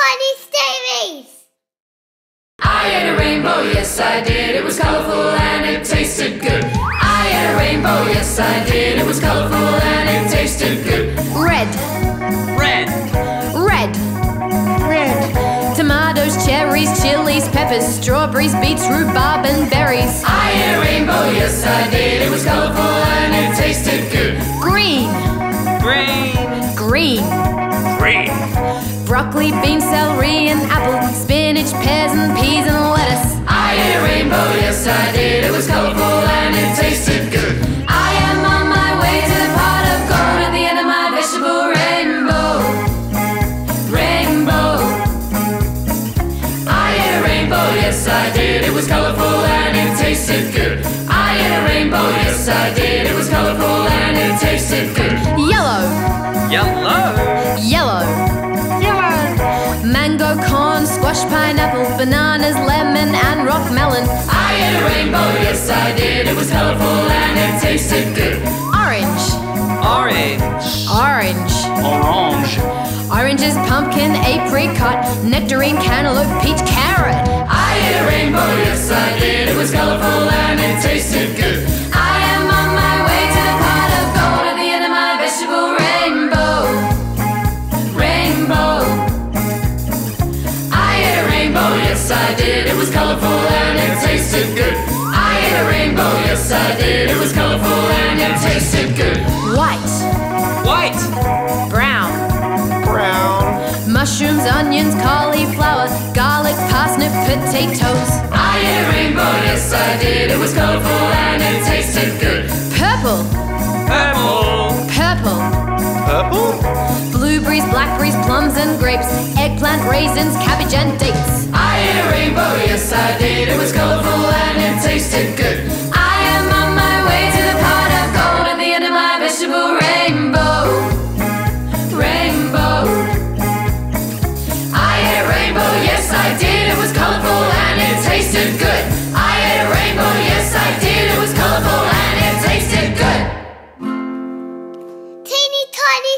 Connie Davies! I ate a rainbow, yes I did. It was colorful and it tasted good. I ate a rainbow, yes I did. It was colorful and it tasted good. Red, Red. red, Red. tomatoes, cherries, chilies, peppers, strawberries, beets, rhubarb, and berries. I ate a rainbow, yes I did. It was colorful Green. green, Green. broccoli, beans, celery, and apple, spinach, pears, and peas, and lettuce. I ate a rainbow, yes I did. It was colorful and it tasted good. I am on my way to the pot of gold at the end of my vegetable rainbow. Rainbow. I ate a rainbow, yes I did. It was colorful and it tasted good. I ate a rainbow, yes I did. It was colorful and it tasted good. Mango, corn, squash, pineapple, bananas, lemon, and rock melon. I ate a rainbow, yes I did. It was colorful and it tasted good. Orange, Orange. orange. Orange. Oranges, pumpkin, apricot, nectarine, cantaloupe, peach, carrot. I ate a rainbow, yes I did. It was colorful and it tasted good. I ate a rainbow, yes I did. It was colorful and it tasted good. White, White. brown. Brown. Mushrooms, onions, cauliflower, garlic, parsnip, potatoes. I ate a rainbow, yes I did. It was colorful and it tasted good. Purple, Purple. purple. Purple. Blueberries, blackberries, plums, and grapes. Eggplant, raisins, cabbage, and dates. tasted good. I ate a rainbow, yes I did. It was colorful and it tasted good. Teeny tiny